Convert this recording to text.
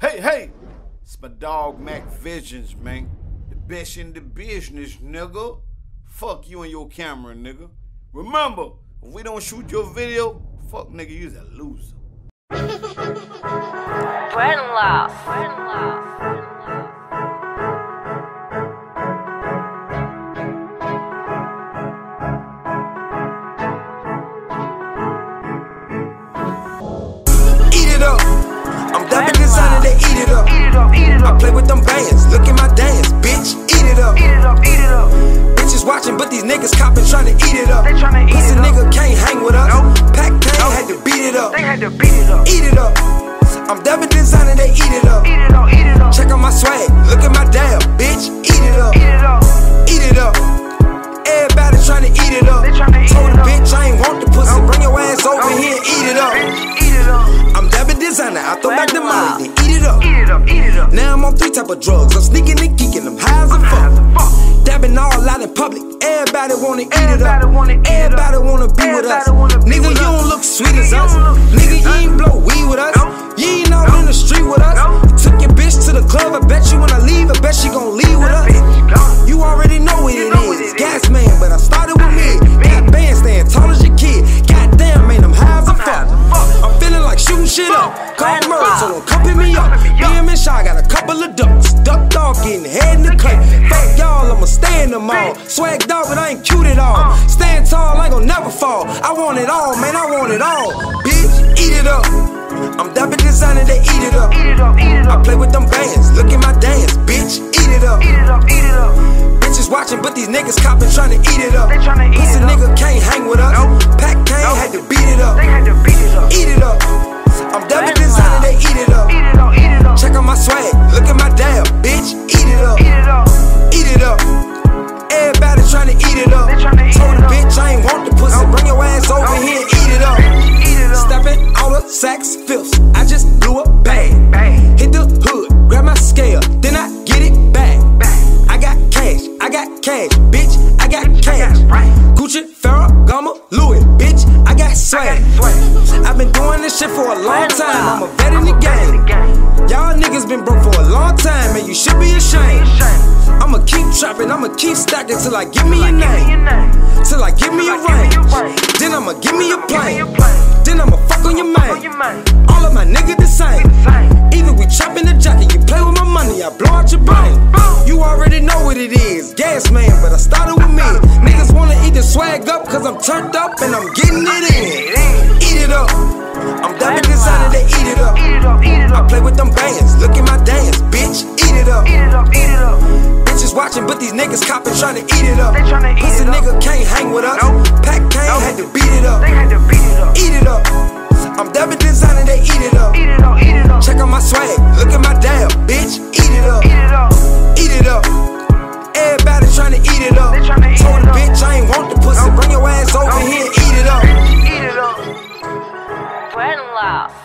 hey, hey. It's my dog MackVisions, man. The best in the business, nigga. Fuck you and your camera, nigga. Remember, if we don't shoot your video, fuck nigga, you's a loser. Bread and I play with them bands, look at my dance, bitch. Eat it up. Eat it up, eat it up. Bitches watching, but these niggas copping, trying to eat it up. They tryna eat Pussy it up. nigga can't hang with us. Nope. Pack pain, Nope. had to beat it up. They had to beat it up. Eat it up. I'm dumping designer, they eat it up. Eat it up, eat it up. Check out my swag, look three type of drugs. I'm sneaking and geeking, I'm high as a I'm high as a fuck. Dabbing all out in public. Everybody wanna eat it up. wanna eat it up. Everybody wanna be with us. Everybody wanna be Nigga, you don't look sweet as us. Come pick me up. Me and Shy got a couple of ducks. Duck dog getting head in the clay. Fuck y'all, I'ma stay in the mall. Swag dog, but I ain't cute at all. Uh. Stand tall, I ain't gon' never fall. I want it all, man, I want it all. Bitch, eat it up. I'm dapping designer, they eat it up. Eat it up, I play with them bands, look at my dance, bitch, eat it up. Eat it up, eat it up. Bitches watching, but these niggas copping, trying to eat it up. They tryna eat Pussy it up. nigga can't hang with us. Pack cane Nope. had to beat it up. They had to beat it up. Eat it swag. I've been doing this shit for a long time. I'm a vet in the I'm a vet in the game. Y'all niggas been broke for a long time, and you should be ashamed. I'ma keep trapping, I'ma keep stacking till I give me a Like, give me your name. Till I give me a Till I give me ring. Then I'ma give me a plane. Then I'ma fuck on your Fuck on your man. man. All of my niggas Swag up, cause I'm turned up and I'm getting it in. Eat it up. I'm double designer to eat it up. I play with them bands, look at my dance, bitch. Eat it up. Bitches watching, but these niggas copping, trying to eat it up. Pussy nigga can't hang with us. Pack Kane had to beat it up. Eat it up. I'm double designer, to eat it friend love.